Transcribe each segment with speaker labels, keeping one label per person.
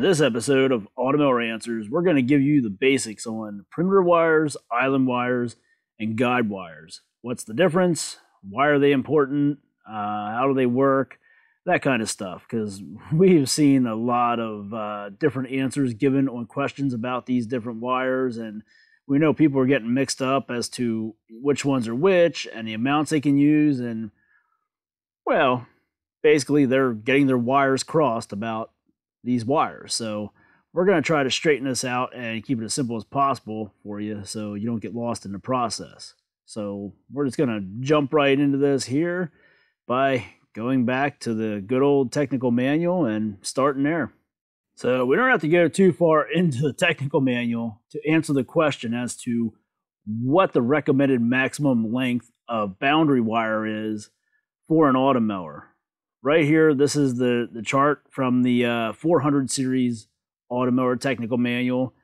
Speaker 1: In this episode of Automower Answers, we're going to give you the basics on perimeter wires, island wires, and guide wires. What's the difference? Why are they important? Uh, how do they work? That kind of stuff. Because we've seen a lot of uh, different answers given on questions about these different wires, and we know people are getting mixed up as to which ones are which and the amounts they can use. And, well, basically, they're getting their wires crossed about these wires. So we're going to try to straighten this out and keep it as simple as possible for you so you don't get lost in the process. So we're just going to jump right into this here by going back to the good old technical manual and starting there. So we don't have to go too far into the technical manual to answer the question as to what the recommended maximum length of boundary wire is for an automower right here, this is the, the chart from the uh, 400 series Automower Technical Manual.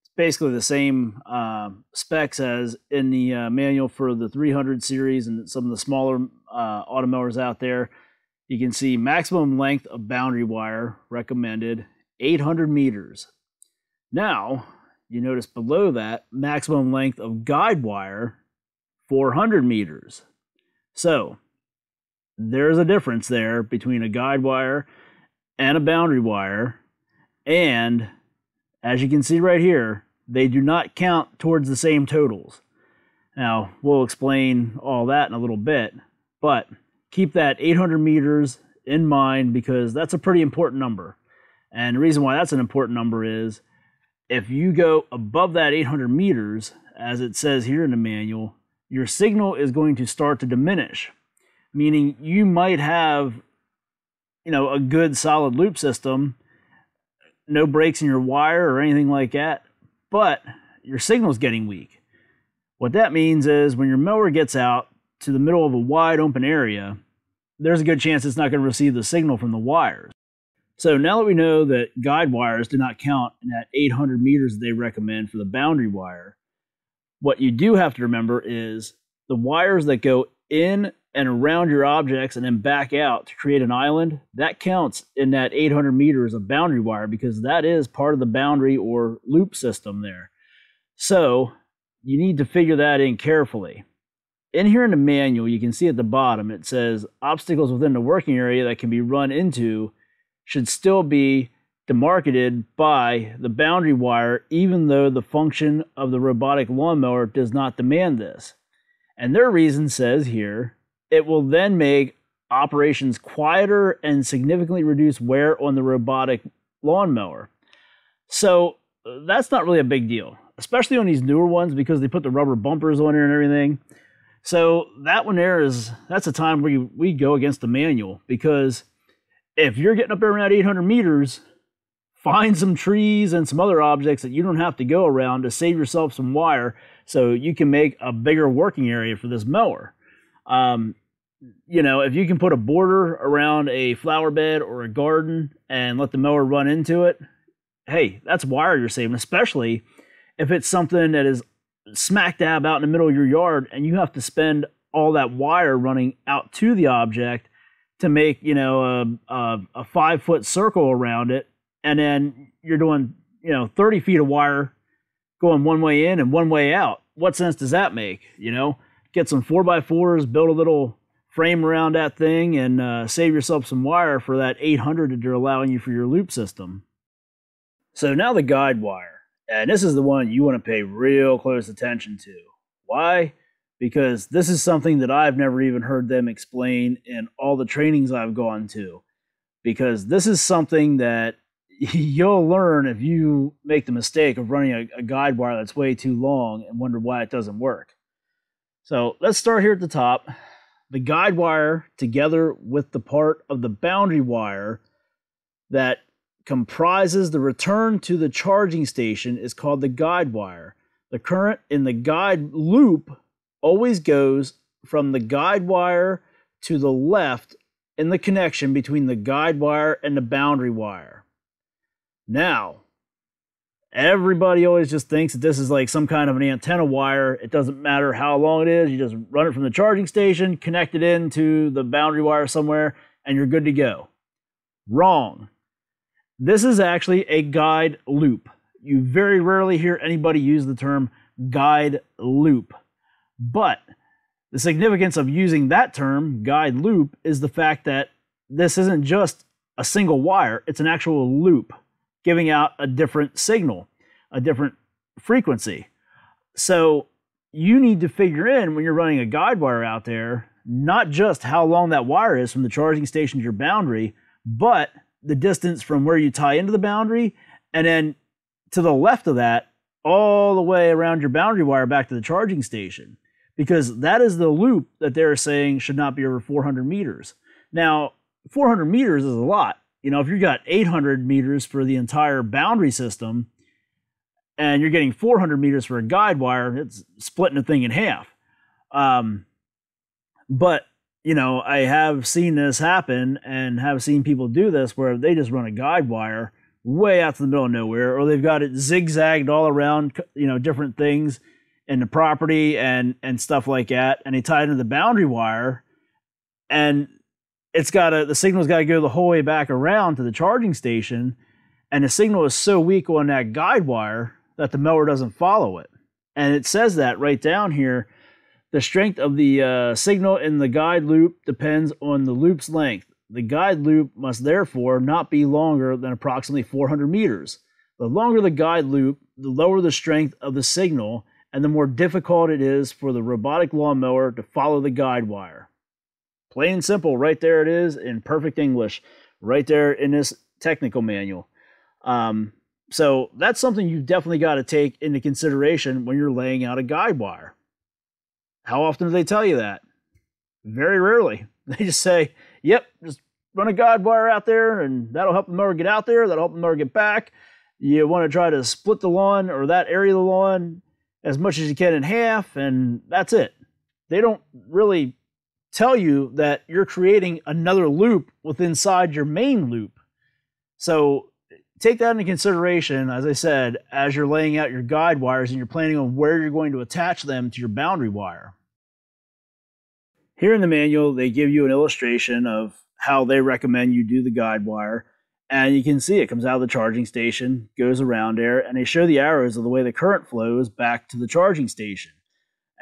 Speaker 1: It's basically the same uh, specs as in the uh, manual for the 300 series and some of the smaller uh, automowers out there. You can see maximum length of boundary wire recommended 800 meters. Now, you notice below that maximum length of guide wire 400 meters. So, there's a difference there between a guide wire and a boundary wire. And as you can see right here, they do not count towards the same totals. Now, we'll explain all that in a little bit, but keep that 800 meters in mind because that's a pretty important number. And the reason why that's an important number is if you go above that 800 meters, as it says here in the manual, your signal is going to start to diminish meaning you might have you know a good solid loop system no breaks in your wire or anything like that but your signal's getting weak. What that means is when your mower gets out to the middle of a wide open area there's a good chance it's not going to receive the signal from the wires. So now that we know that guide wires do not count in that 800 meters they recommend for the boundary wire what you do have to remember is the wires that go in and around your objects and then back out to create an island, that counts in that 800 meters of boundary wire because that is part of the boundary or loop system there. So you need to figure that in carefully. In here in the manual, you can see at the bottom it says obstacles within the working area that can be run into should still be demarcated by the boundary wire, even though the function of the robotic lawnmower does not demand this. And their reason says here it will then make operations quieter and significantly reduce wear on the robotic lawnmower. So that's not really a big deal, especially on these newer ones because they put the rubber bumpers on there and everything. So that one there is that's a time where you, we go against the manual because if you're getting up around 800 meters, find some trees and some other objects that you don't have to go around to save yourself some wire so you can make a bigger working area for this mower. Um, you know, if you can put a border around a flower bed or a garden and let the mower run into it, hey, that's wire you're saving, especially if it's something that is smack dab out in the middle of your yard and you have to spend all that wire running out to the object to make, you know, a, a, a five foot circle around it. And then you're doing, you know, 30 feet of wire going one way in and one way out. What sense does that make? You know, get some four by fours, build a little frame around that thing, and uh, save yourself some wire for that 800 that they're allowing you for your loop system. So now the guide wire, and this is the one you want to pay real close attention to. Why? Because this is something that I've never even heard them explain in all the trainings I've gone to. Because this is something that you'll learn if you make the mistake of running a, a guide wire that's way too long and wonder why it doesn't work. So let's start here at the top. The guide wire, together with the part of the boundary wire that comprises the return to the charging station, is called the guide wire. The current in the guide loop always goes from the guide wire to the left in the connection between the guide wire and the boundary wire. Now, Everybody always just thinks that this is like some kind of an antenna wire. It doesn't matter how long it is. You just run it from the charging station, connect it into the boundary wire somewhere, and you're good to go. Wrong. This is actually a guide loop. You very rarely hear anybody use the term guide loop. But the significance of using that term, guide loop, is the fact that this isn't just a single wire, it's an actual loop giving out a different signal, a different frequency. So you need to figure in when you're running a guide wire out there, not just how long that wire is from the charging station to your boundary, but the distance from where you tie into the boundary and then to the left of that, all the way around your boundary wire back to the charging station. Because that is the loop that they're saying should not be over 400 meters. Now, 400 meters is a lot. You know, if you've got 800 meters for the entire boundary system and you're getting 400 meters for a guide wire, it's splitting the thing in half. Um, but, you know, I have seen this happen and have seen people do this where they just run a guide wire way out to the middle of nowhere, or they've got it zigzagged all around, you know, different things in the property and and stuff like that, and they tie it into the boundary wire, and it's got to the signal's got to go the whole way back around to the charging station, and the signal is so weak on that guide wire that the mower doesn't follow it, and it says that right down here. The strength of the uh, signal in the guide loop depends on the loop's length. The guide loop must therefore not be longer than approximately 400 meters. The longer the guide loop, the lower the strength of the signal, and the more difficult it is for the robotic lawnmower to follow the guide wire. Plain simple, right there it is in perfect English, right there in this technical manual. Um, so that's something you definitely got to take into consideration when you're laying out a guide wire. How often do they tell you that? Very rarely. They just say, yep, just run a guide wire out there and that'll help the mower get out there, that'll help the mower get back. You want to try to split the lawn or that area of the lawn as much as you can in half, and that's it. They don't really tell you that you're creating another loop with inside your main loop. So take that into consideration, as I said, as you're laying out your guide wires and you're planning on where you're going to attach them to your boundary wire. Here in the manual, they give you an illustration of how they recommend you do the guide wire. And you can see it comes out of the charging station, goes around there, and they show the arrows of the way the current flows back to the charging station.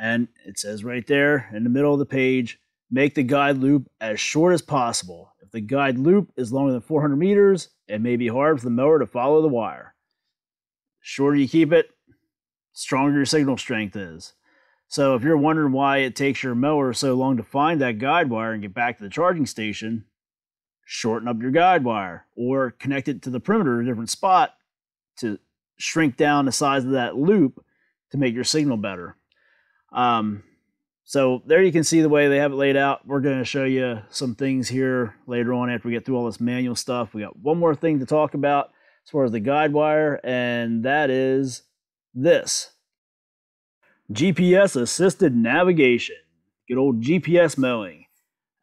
Speaker 1: And it says right there in the middle of the page, make the guide loop as short as possible. If the guide loop is longer than 400 meters, it may be hard for the mower to follow the wire. shorter you keep it, stronger your signal strength is. So if you're wondering why it takes your mower so long to find that guide wire and get back to the charging station, shorten up your guide wire or connect it to the perimeter a different spot to shrink down the size of that loop to make your signal better. Um, so there you can see the way they have it laid out. We're going to show you some things here later on after we get through all this manual stuff. We got one more thing to talk about as far as the guide wire, and that is this. GPS assisted navigation. Good old GPS mowing.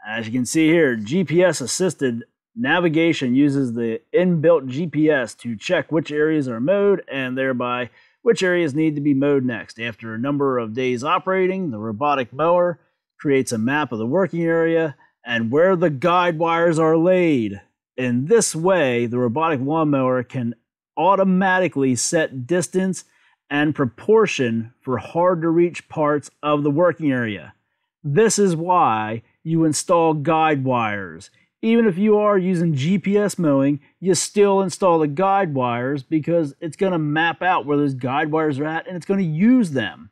Speaker 1: As you can see here, GPS assisted navigation uses the inbuilt GPS to check which areas are mowed and thereby which areas need to be mowed next. After a number of days operating, the robotic mower creates a map of the working area and where the guide wires are laid. In this way, the robotic lawnmower can automatically set distance and proportion for hard to reach parts of the working area. This is why you install guide wires. Even if you are using GPS mowing, you still install the guide wires because it's going to map out where those guide wires are at and it's going to use them.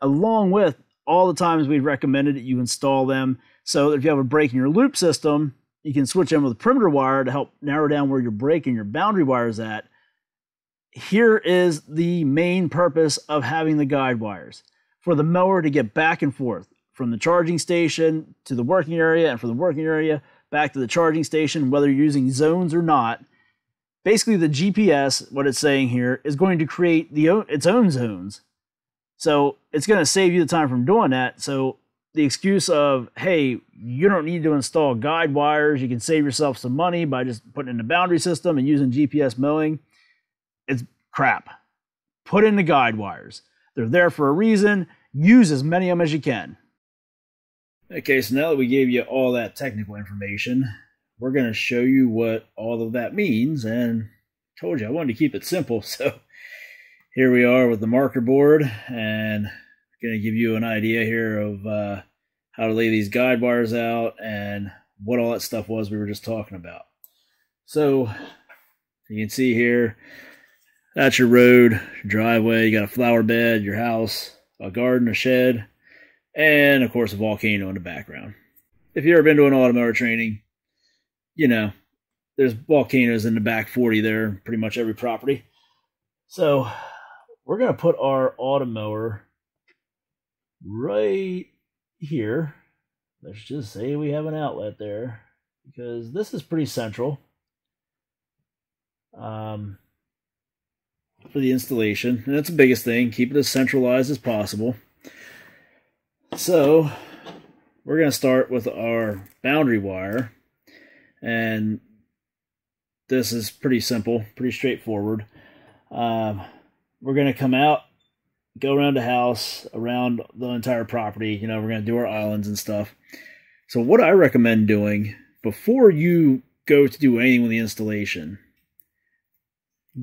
Speaker 1: Along with all the times we've recommended that you install them so that if you have a break in your loop system, you can switch them with a perimeter wire to help narrow down where your break and your boundary wire is at here is the main purpose of having the guide wires for the mower to get back and forth from the charging station to the working area and from the working area back to the charging station, whether you're using zones or not. Basically, the GPS, what it's saying here, is going to create the its own zones. So it's going to save you the time from doing that. So the excuse of, hey, you don't need to install guide wires, you can save yourself some money by just putting in the boundary system and using GPS mowing it's crap. Put in the guide wires. They're there for a reason. Use as many of them as you can. Okay, so now that we gave you all that technical information, we're going to show you what all of that means and told you I wanted to keep it simple. So here we are with the marker board and going to give you an idea here of uh, how to lay these guide wires out and what all that stuff was we were just talking about. So you can see here, that's your road, driveway, you got a flower bed, your house, a garden, a shed, and of course a volcano in the background. If you've ever been to an automower training, you know, there's volcanoes in the back 40 there, pretty much every property. So we're going to put our automower right here. Let's just say we have an outlet there because this is pretty central um, for the installation. And that's the biggest thing. Keep it as centralized as possible. So we're going to start with our boundary wire. And this is pretty simple, pretty straightforward. Um, we're going to come out, go around the house, around the entire property. You know, we're going to do our islands and stuff. So what I recommend doing before you go to do anything with the installation,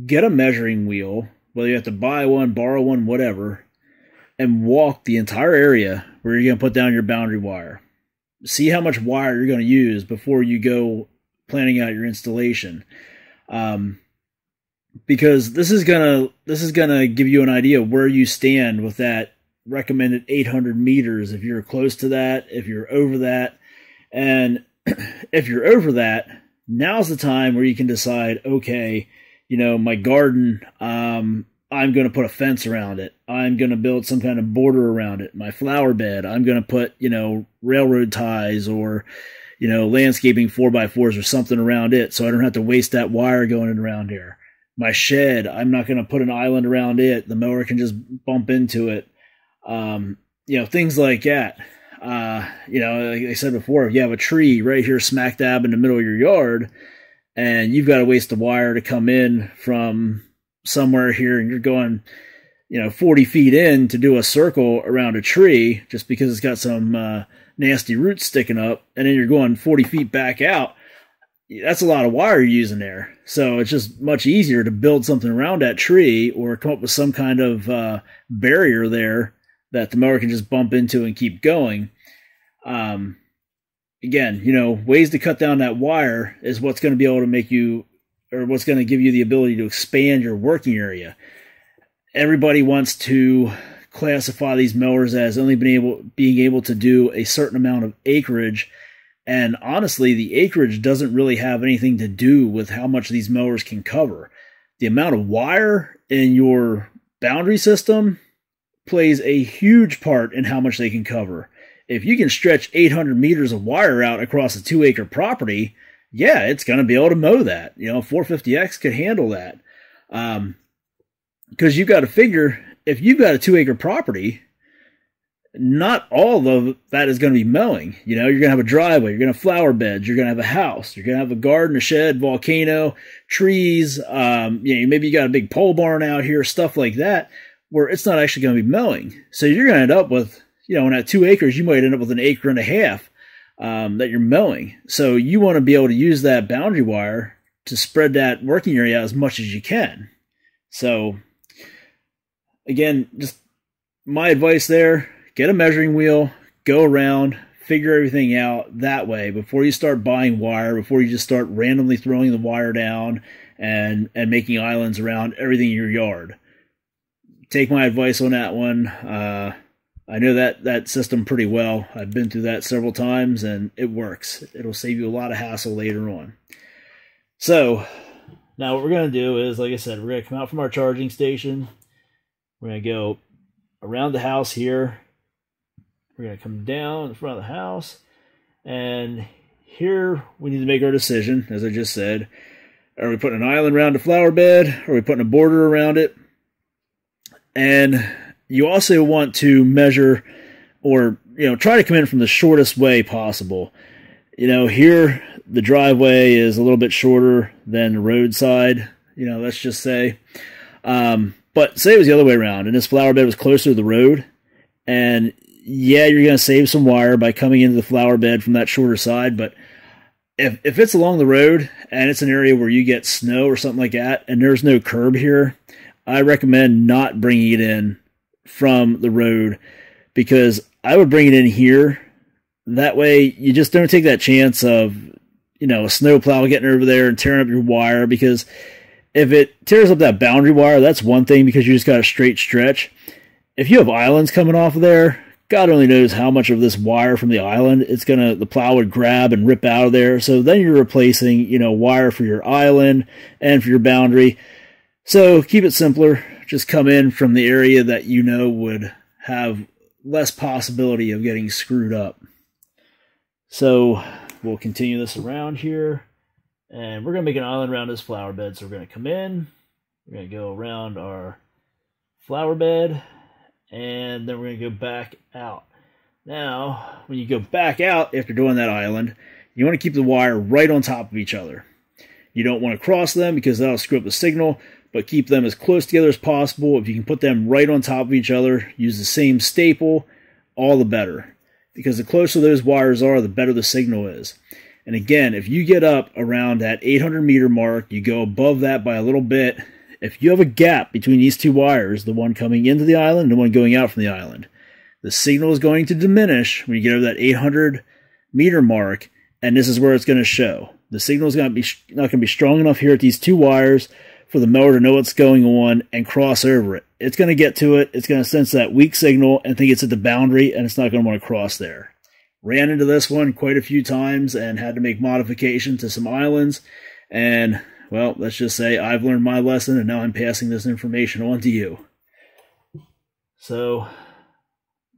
Speaker 1: get a measuring wheel, whether you have to buy one, borrow one, whatever, and walk the entire area where you're going to put down your boundary wire. See how much wire you're going to use before you go planning out your installation. Um, because this is gonna this is gonna give you an idea where you stand with that recommended 800 meters if you're close to that if you're over that and if you're over that now's the time where you can decide okay you know my garden um, i'm going to put a fence around it i'm going to build some kind of border around it my flower bed i'm going to put you know railroad ties or you know landscaping 4 by 4s or something around it so i don't have to waste that wire going around here my shed. I'm not going to put an island around it. The mower can just bump into it. Um, you know, things like that. Uh, you know, like I said before, if you have a tree right here smack dab in the middle of your yard and you've got to waste the wire to come in from somewhere here and you're going, you know, 40 feet in to do a circle around a tree just because it's got some uh, nasty roots sticking up and then you're going 40 feet back out that's a lot of wire you're using there. So it's just much easier to build something around that tree or come up with some kind of uh, barrier there that the mower can just bump into and keep going. Um, again, you know, ways to cut down that wire is what's going to be able to make you, or what's going to give you the ability to expand your working area. Everybody wants to classify these mowers as only being able being able to do a certain amount of acreage and honestly, the acreage doesn't really have anything to do with how much these mowers can cover. The amount of wire in your boundary system plays a huge part in how much they can cover. If you can stretch 800 meters of wire out across a two acre property, yeah, it's going to be able to mow that. You know, 450X could handle that. Um, because you've got to figure if you've got a two acre property, not all of that is going to be mowing. You know, you're going to have a driveway, you're going to have flower beds, you're going to have a house, you're going to have a garden, a shed, volcano, trees. Um, you know, maybe you got a big pole barn out here, stuff like that, where it's not actually going to be mowing. So you're going to end up with, you know, in that two acres, you might end up with an acre and a half um, that you're mowing. So you want to be able to use that boundary wire to spread that working area as much as you can. So again, just my advice there get a measuring wheel, go around, figure everything out that way before you start buying wire, before you just start randomly throwing the wire down and and making islands around everything in your yard. Take my advice on that one. Uh, I know that that system pretty well. I've been through that several times and it works. It'll save you a lot of hassle later on. So now what we're going to do is, like I said, we're going to come out from our charging station. We're going to go around the house here we're going to come down in front of the house. And here we need to make our decision, as I just said. Are we putting an island around the flower bed? Are we putting a border around it? And you also want to measure or, you know, try to come in from the shortest way possible. You know, here the driveway is a little bit shorter than the roadside, you know, let's just say. Um, but say it was the other way around and this flower bed was closer to the road and yeah, you're going to save some wire by coming into the flower bed from that shorter side, but if if it's along the road and it's an area where you get snow or something like that, and there's no curb here, I recommend not bringing it in from the road because I would bring it in here. That way, you just don't take that chance of you know a snowplow getting over there and tearing up your wire because if it tears up that boundary wire, that's one thing because you just got a straight stretch. If you have islands coming off of there, God only knows how much of this wire from the island it's gonna the plow would grab and rip out of there. So then you're replacing, you know, wire for your island and for your boundary. So keep it simpler. Just come in from the area that you know would have less possibility of getting screwed up. So we'll continue this around here. And we're going to make an island around this flower bed. So we're going to come in. We're going to go around our flower bed. And then we're going to go back out. Now, when you go back out after doing that island, you want to keep the wire right on top of each other. You don't want to cross them because that'll screw up the signal, but keep them as close together as possible. If you can put them right on top of each other, use the same staple, all the better. Because the closer those wires are, the better the signal is. And again, if you get up around that 800 meter mark, you go above that by a little bit. If you have a gap between these two wires, the one coming into the island and the one going out from the island, the signal is going to diminish when you get over that 800 meter mark, and this is where it's going to show. The signal is going to be not going to be strong enough here at these two wires for the mower to know what's going on and cross over it. It's going to get to it. It's going to sense that weak signal and think it's at the boundary, and it's not going to want to cross there. Ran into this one quite a few times and had to make modification to some islands. And, well, let's just say I've learned my lesson and now I'm passing this information on to you. So,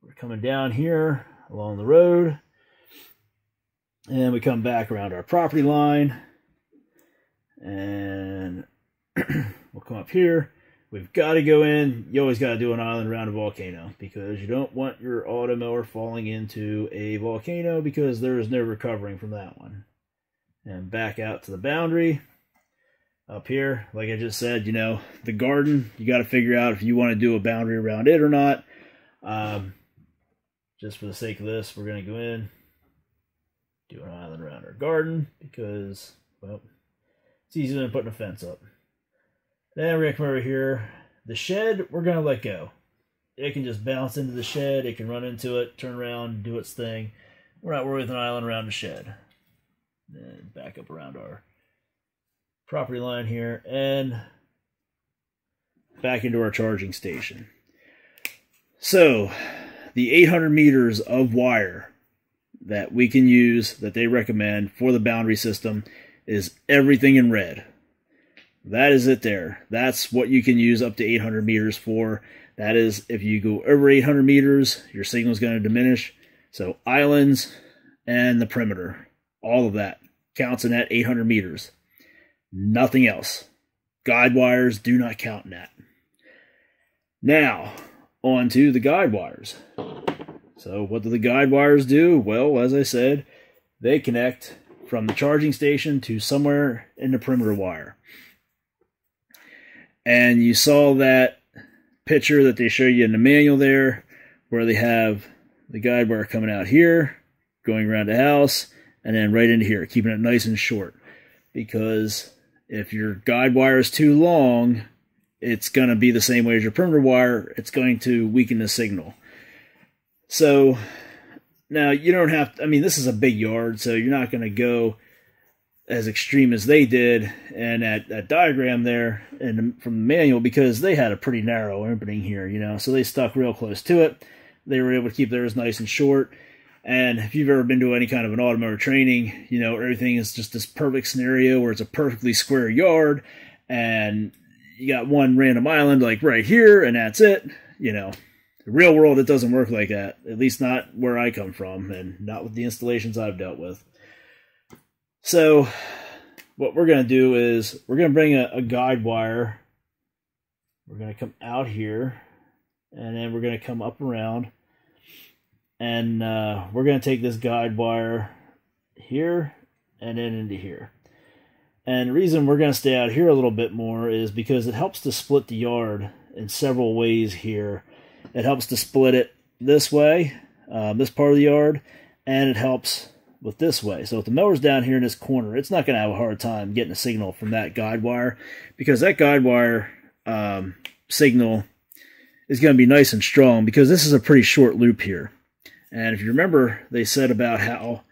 Speaker 1: we're coming down here along the road. And we come back around our property line. And we'll come up here We've got to go in. You always got to do an island around a volcano because you don't want your auto mower falling into a volcano because there is no recovering from that one. And back out to the boundary. Up here, like I just said, you know, the garden, you got to figure out if you want to do a boundary around it or not. Um, just for the sake of this, we're going to go in, do an island around our garden because, well, it's easier than putting a fence up. Then we're going to come over here. The shed, we're going to let go. It can just bounce into the shed. It can run into it, turn around, do its thing. We're not worried with an island around the shed. Then back up around our property line here and back into our charging station. So, the 800 meters of wire that we can use that they recommend for the boundary system is everything in red. That is it there. That's what you can use up to 800 meters for. That is, if you go over 800 meters, your signal is going to diminish. So islands and the perimeter, all of that counts in that 800 meters. Nothing else. Guide wires do not count in that. Now, on to the guide wires. So what do the guide wires do? Well, as I said, they connect from the charging station to somewhere in the perimeter wire and you saw that picture that they show you in the manual there where they have the guide wire coming out here going around the house and then right into here keeping it nice and short. Because if your guide wire is too long it's going to be the same way as your perimeter wire. It's going to weaken the signal. So now you don't have to, i mean this is a big yard so you're not going to go as extreme as they did and that, that diagram there and from the manual because they had a pretty narrow opening here, you know, so they stuck real close to it. They were able to keep theirs nice and short. And if you've ever been to any kind of an automower training, you know, everything is just this perfect scenario where it's a perfectly square yard and you got one random island like right here and that's it. You know, the real world, it doesn't work like that, at least not where I come from and not with the installations I've dealt with. So what we're going to do is we're going to bring a, a guide wire. We're going to come out here and then we're going to come up around and uh, we're going to take this guide wire here and then into here. And the reason we're going to stay out here a little bit more is because it helps to split the yard in several ways here. It helps to split it this way, uh, this part of the yard, and it helps with this way. So if the mower's down here in this corner, it's not going to have a hard time getting a signal from that guide wire because that guide wire um, signal is going to be nice and strong because this is a pretty short loop here. And if you remember, they said about how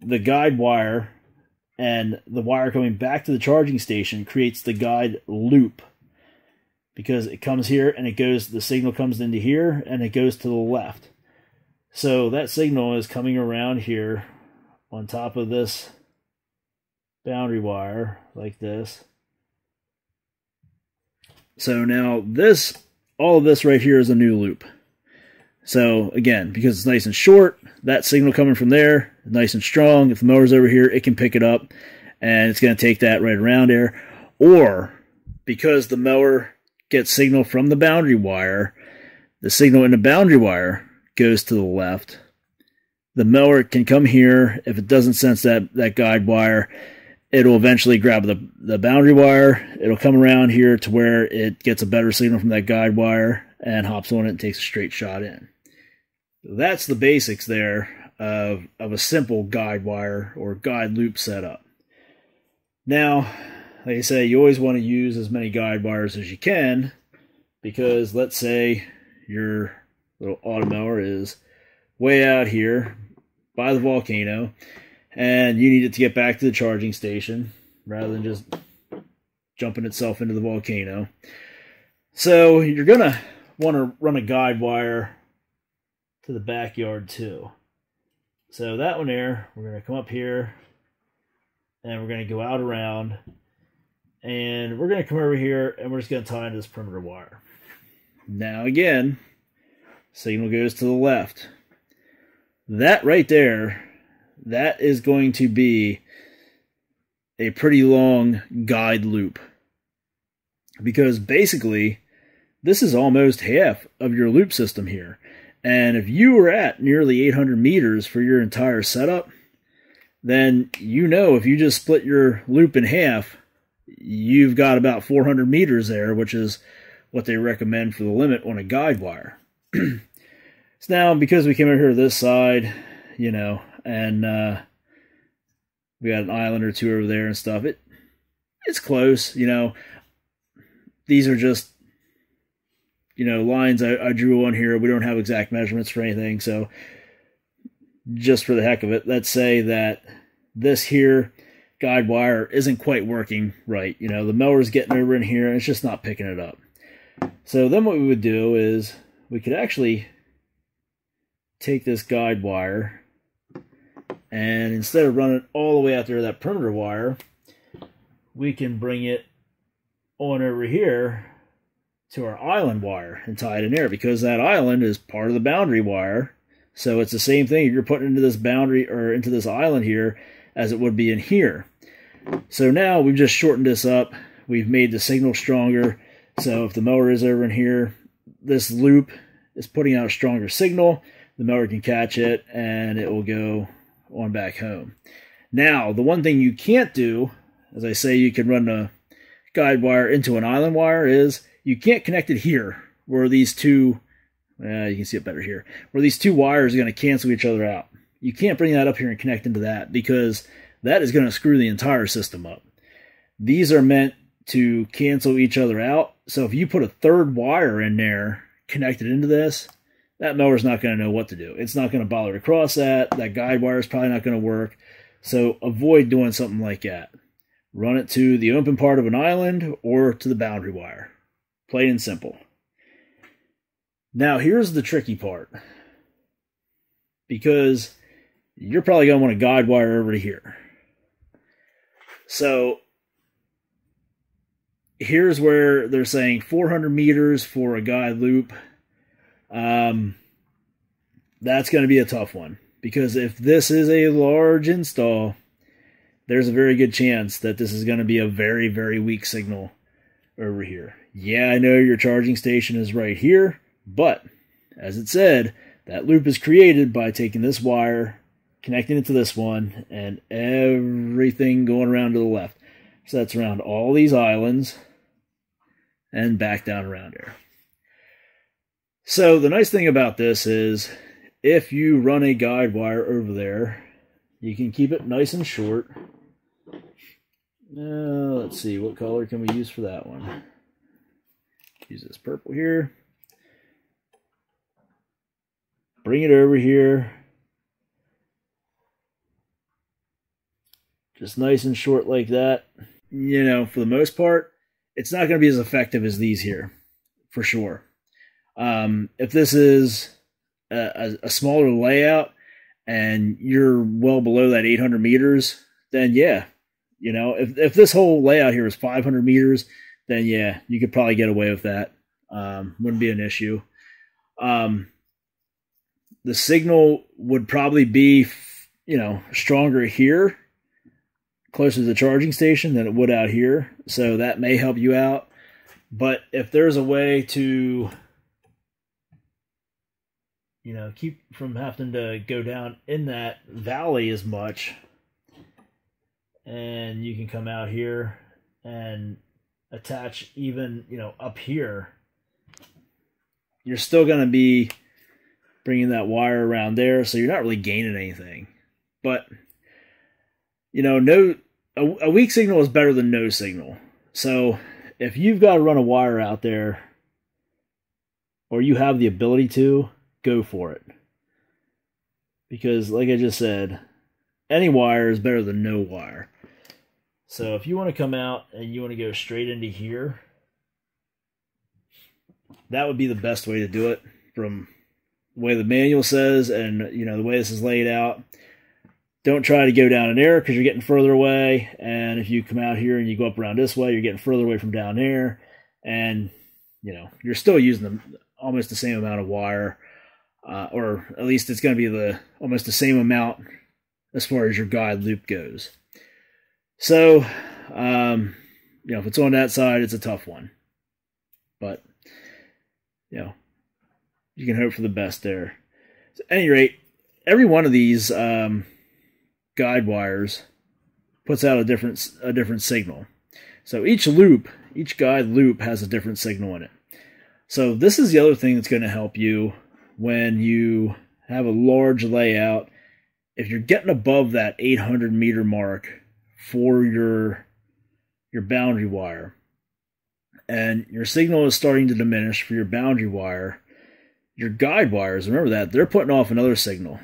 Speaker 1: the guide wire and the wire coming back to the charging station creates the guide loop because it comes here and it goes, the signal comes into here and it goes to the left. So that signal is coming around here on top of this boundary wire like this. So now this, all of this right here is a new loop. So again, because it's nice and short, that signal coming from there, nice and strong. If the motor's over here, it can pick it up and it's going to take that right around there. Or because the mower gets signal from the boundary wire, the signal in the boundary wire goes to the left. The mower can come here. If it doesn't sense that, that guide wire, it'll eventually grab the, the boundary wire. It'll come around here to where it gets a better signal from that guide wire and hops on it and takes a straight shot in. That's the basics there of, of a simple guide wire or guide loop setup. Now, like I say, you always want to use as many guide wires as you can because let's say your little automower is way out here by the volcano and you need it to get back to the charging station rather than just jumping itself into the volcano. So you're going to want to run a guide wire to the backyard too. So that one there, we're going to come up here and we're going to go out around and we're going to come over here and we're just going to tie into this perimeter wire. Now again, signal goes to the left. That right there, that is going to be a pretty long guide loop. Because basically, this is almost half of your loop system here. And if you were at nearly 800 meters for your entire setup, then you know if you just split your loop in half, you've got about 400 meters there, which is what they recommend for the limit on a guide wire. so now, because we came over here to this side, you know, and uh, we got an island or two over there and stuff, it it's close, you know. These are just, you know, lines I, I drew on here. We don't have exact measurements for anything, so just for the heck of it, let's say that this here guide wire isn't quite working right. You know, the mower's getting over in here and it's just not picking it up. So then what we would do is we could actually take this guide wire and instead of running all the way out there that perimeter wire, we can bring it on over here to our island wire and tie it in there because that island is part of the boundary wire. So it's the same thing you're putting into this boundary or into this island here as it would be in here. So now we've just shortened this up. We've made the signal stronger. So if the mower is over in here, this loop is putting out a stronger signal. The mower can catch it and it will go on back home. Now, the one thing you can't do, as I say, you can run a guide wire into an island wire is you can't connect it here where these two, uh, you can see it better here, where these two wires are going to cancel each other out. You can't bring that up here and connect into that because that is going to screw the entire system up. These are meant to cancel each other out. So if you put a third wire in there connected into this, that mower's not going to know what to do. It's not going to bother to cross that. That guide wire is probably not going to work. So avoid doing something like that. Run it to the open part of an island or to the boundary wire. Plain and simple. Now here's the tricky part. Because you're probably going to want a guide wire over to here. So here's where they're saying 400 meters for a guide loop. Um, that's going to be a tough one because if this is a large install, there's a very good chance that this is going to be a very, very weak signal over here. Yeah, I know your charging station is right here, but as it said, that loop is created by taking this wire connecting it to this one, and everything going around to the left. So that's around all these islands and back down around here. So the nice thing about this is if you run a guide wire over there you can keep it nice and short. Uh, let's see, what color can we use for that one? Use this purple here. Bring it over here. Just nice and short like that. You know, for the most part, it's not going to be as effective as these here, for sure. Um, if this is a, a, smaller layout and you're well below that 800 meters, then yeah, you know, if, if this whole layout here is 500 meters, then yeah, you could probably get away with that. Um, wouldn't be an issue. Um, the signal would probably be, you know, stronger here, closer to the charging station than it would out here. So that may help you out. But if there's a way to, you know, keep from having to go down in that valley as much, and you can come out here and attach even you know up here you're still going to be bringing that wire around there so you're not really gaining anything but you know no a, a weak signal is better than no signal. So if you've got to run a wire out there or you have the ability to go for it. Because like i just said any wire is better than no wire. So if you want to come out and you want to go straight into here, that would be the best way to do it from the way the manual says and you know the way this is laid out. Don't try to go down an air because you're getting further away. And if you come out here and you go up around this way, you're getting further away from down there. And you know you're still using the, almost the same amount of wire, uh, or at least it's going to be the almost the same amount as far as your guide loop goes. So, um, you know, if it's on that side, it's a tough one. But, you know, you can hope for the best there. So at any rate, every one of these um, guide wires puts out a different a different signal. So each loop, each guide loop has a different signal in it. So this is the other thing that's going to help you when you have a large layout. If you're getting above that 800 meter mark, for your your boundary wire and your signal is starting to diminish for your boundary wire your guide wires remember that they're putting off another signal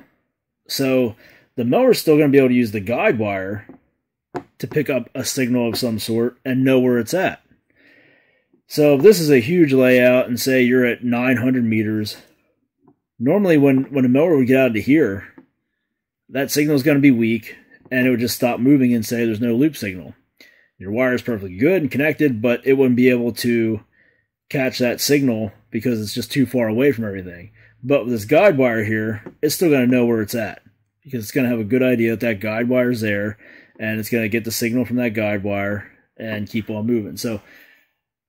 Speaker 1: so the mower's still going to be able to use the guide wire to pick up a signal of some sort and know where it's at so if this is a huge layout and say you're at 900 meters normally when when a mower would get out to here that signal is going to be weak and it would just stop moving and say there's no loop signal. Your wire is perfectly good and connected, but it wouldn't be able to catch that signal because it's just too far away from everything. But with this guide wire here, it's still going to know where it's at because it's going to have a good idea that that guide wire is there and it's going to get the signal from that guide wire and keep on moving. So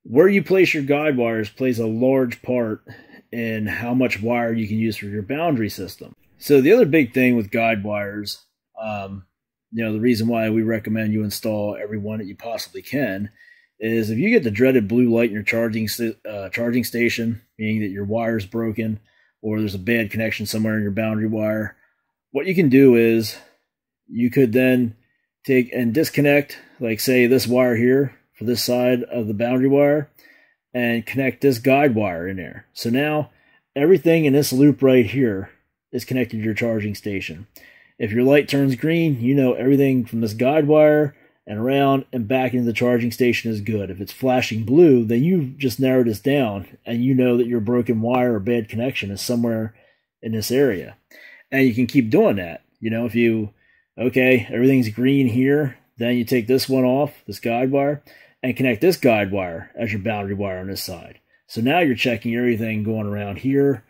Speaker 1: where you place your guide wires plays a large part in how much wire you can use for your boundary system. So the other big thing with guide wires um, you know the reason why we recommend you install every one that you possibly can is if you get the dreaded blue light in your charging uh, charging station, meaning that your wire is broken or there's a bad connection somewhere in your boundary wire, what you can do is you could then take and disconnect, like say this wire here for this side of the boundary wire, and connect this guide wire in there. So now everything in this loop right here is connected to your charging station. If your light turns green, you know everything from this guide wire and around and back into the charging station is good. If it's flashing blue, then you've just narrowed this down and you know that your broken wire or bad connection is somewhere in this area. And you can keep doing that. You know, if you, okay, everything's green here, then you take this one off, this guide wire, and connect this guide wire as your boundary wire on this side. So now you're checking everything going around here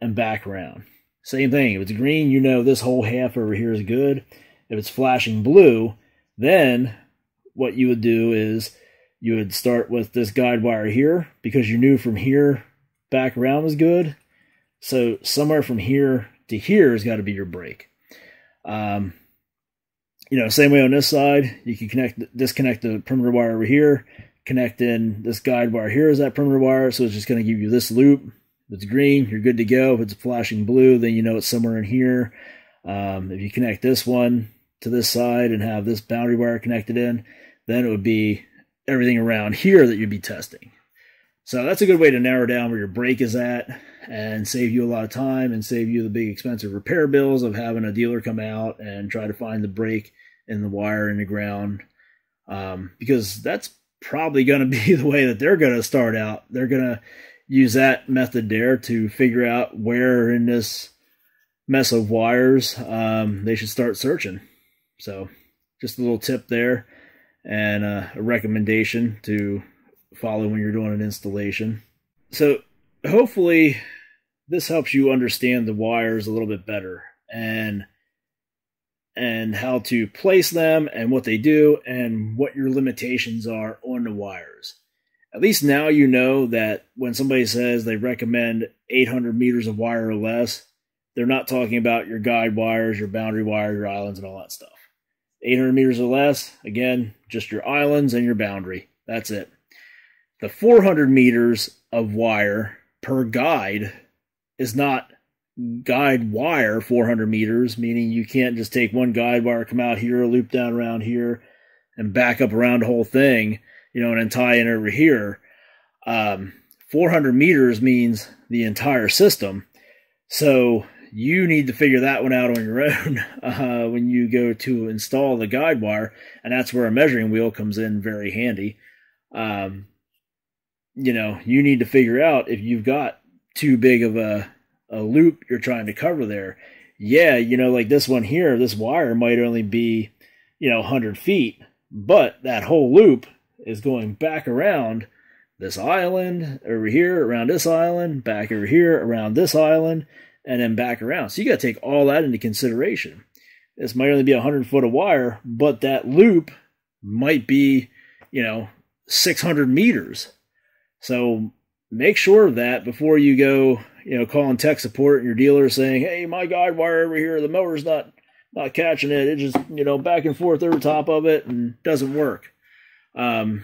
Speaker 1: and back around. Same thing. If it's green, you know this whole half over here is good. If it's flashing blue, then what you would do is you would start with this guide wire here because you knew from here back around was good. So somewhere from here to here has got to be your break. Um, you know, same way on this side, you can connect, disconnect the perimeter wire over here, connect in this guide wire here is that perimeter wire. So it's just going to give you this loop if it's green, you're good to go. If it's flashing blue, then you know it's somewhere in here. Um, if you connect this one to this side and have this boundary wire connected in, then it would be everything around here that you'd be testing. So that's a good way to narrow down where your break is at and save you a lot of time and save you the big expensive repair bills of having a dealer come out and try to find the break in the wire in the ground. Um, because that's probably going to be the way that they're going to start out. They're going to use that method there to figure out where in this mess of wires um, they should start searching. So just a little tip there and a recommendation to follow when you're doing an installation. So hopefully this helps you understand the wires a little bit better and and how to place them and what they do and what your limitations are on the wires. At least now you know that when somebody says they recommend 800 meters of wire or less, they're not talking about your guide wires, your boundary wire, your islands, and all that stuff. 800 meters or less, again, just your islands and your boundary. That's it. The 400 meters of wire per guide is not guide wire 400 meters, meaning you can't just take one guide wire, come out here, loop down around here, and back up around the whole thing, you know, and then tie in over here. Um, 400 meters means the entire system. So you need to figure that one out on your own uh, when you go to install the guide wire, and that's where a measuring wheel comes in very handy. Um, you know, you need to figure out if you've got too big of a, a loop you're trying to cover there. Yeah, you know, like this one here, this wire might only be, you know, 100 feet, but that whole loop is going back around this island, over here, around this island, back over here, around this island, and then back around. So you got to take all that into consideration. This might only be 100 foot of wire, but that loop might be, you know, 600 meters. So make sure of that before you go, you know, calling tech support and your dealer saying, "Hey, my guide wire over here, the mower's not not catching it. It just, you know, back and forth over top of it and doesn't work." Um,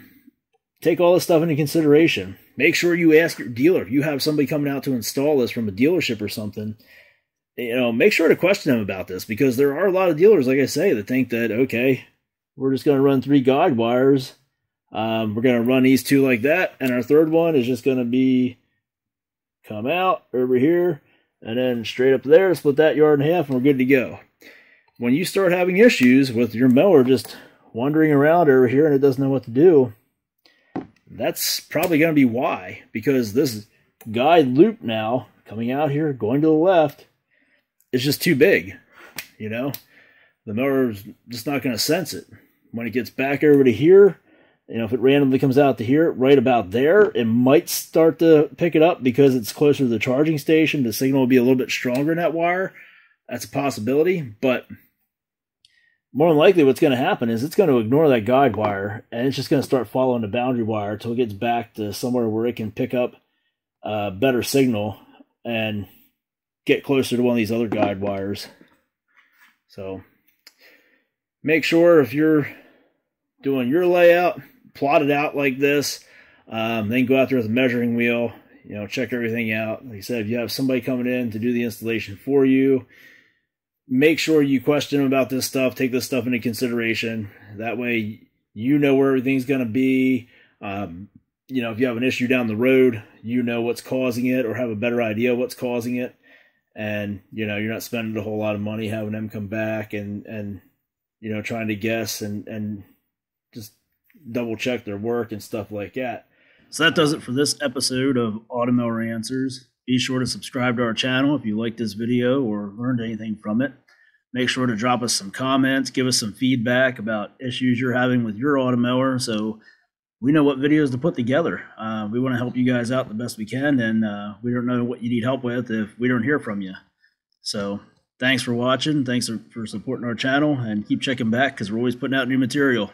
Speaker 1: take all this stuff into consideration. Make sure you ask your dealer if you have somebody coming out to install this from a dealership or something. You know, make sure to question them about this because there are a lot of dealers, like I say, that think that okay, we're just going to run three guide wires um, we're going to run these two like that. And our third one is just going to be come out over here and then straight up there, split that yard in half, and we're good to go. When you start having issues with your mower just wandering around over here and it doesn't know what to do, that's probably going to be why. Because this guide loop now, coming out here, going to the left, is just too big. You know, the mower's just not going to sense it. When it gets back over to here, you know, if it randomly comes out to here, right about there, it might start to pick it up because it's closer to the charging station. The signal will be a little bit stronger in that wire. That's a possibility, but more than likely what's going to happen is it's going to ignore that guide wire and it's just going to start following the boundary wire until it gets back to somewhere where it can pick up a better signal and get closer to one of these other guide wires. So make sure if you're doing your layout, plot it out like this. Um, then go out there with a measuring wheel, you know, check everything out. Like I said, if you have somebody coming in to do the installation for you, make sure you question them about this stuff, take this stuff into consideration. That way you know where everything's going to be. Um, you know, if you have an issue down the road, you know what's causing it or have a better idea what's causing it. And, you know, you're not spending a whole lot of money having them come back and, and, you know, trying to guess and, and double check their work and stuff like that. So that does it for this episode of Automower Answers. Be sure to subscribe to our channel if you liked this video or learned anything from it. Make sure to drop us some comments, give us some feedback about issues you're having with your automower so we know what videos to put together. Uh, we want to help you guys out the best we can, and uh, we don't know what you need help with if we don't hear from you. So thanks for watching. Thanks for supporting our channel, and keep checking back because we're always putting out new material.